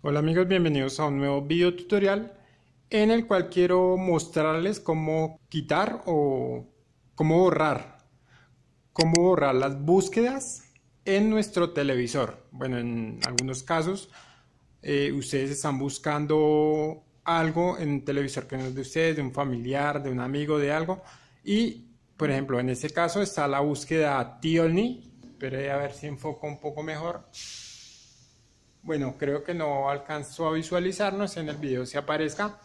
Hola amigos, bienvenidos a un nuevo video tutorial en el cual quiero mostrarles cómo quitar o cómo borrar cómo borrar las búsquedas en nuestro televisor. Bueno, en algunos casos eh, ustedes están buscando algo en un televisor que no es de ustedes, de un familiar, de un amigo, de algo y por ejemplo en este caso está la búsqueda Tiolni, pero a ver si enfoco un poco mejor bueno, creo que no alcanzó a visualizarnos en el video si aparezca,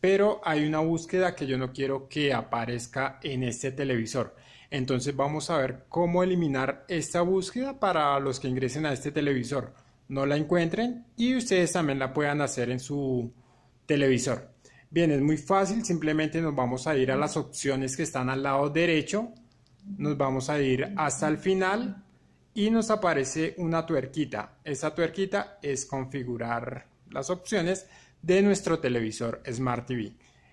pero hay una búsqueda que yo no quiero que aparezca en este televisor. Entonces vamos a ver cómo eliminar esta búsqueda para los que ingresen a este televisor. No la encuentren y ustedes también la puedan hacer en su televisor. Bien, es muy fácil, simplemente nos vamos a ir a las opciones que están al lado derecho, nos vamos a ir hasta el final y nos aparece una tuerquita. Esa tuerquita es configurar las opciones de nuestro televisor Smart TV.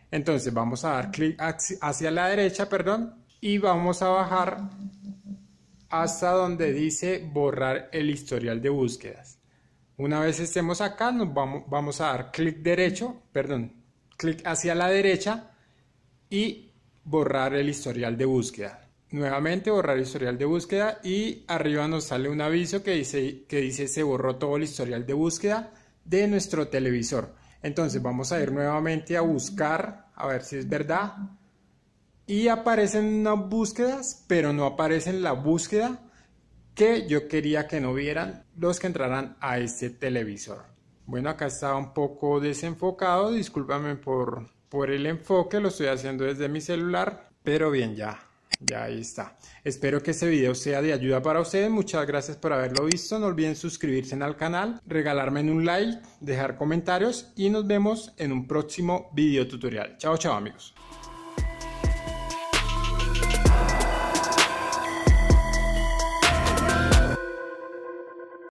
Entonces vamos a dar clic hacia la derecha, perdón, y vamos a bajar hasta donde dice borrar el historial de búsquedas. Una vez estemos acá, nos vamos, vamos a dar clic derecho, perdón, clic hacia la derecha y borrar el historial de búsqueda nuevamente borrar historial de búsqueda y arriba nos sale un aviso que dice, que dice se borró todo el historial de búsqueda de nuestro televisor. Entonces vamos a ir nuevamente a buscar, a ver si es verdad. Y aparecen unas búsquedas, pero no aparecen la búsqueda que yo quería que no vieran los que entraran a este televisor. Bueno, acá está un poco desenfocado, discúlpame por, por el enfoque, lo estoy haciendo desde mi celular, pero bien, ya ya ahí está. Espero que este video sea de ayuda para ustedes. Muchas gracias por haberlo visto. No olviden suscribirse al canal, regalarme un like, dejar comentarios y nos vemos en un próximo video tutorial. Chao, chao amigos.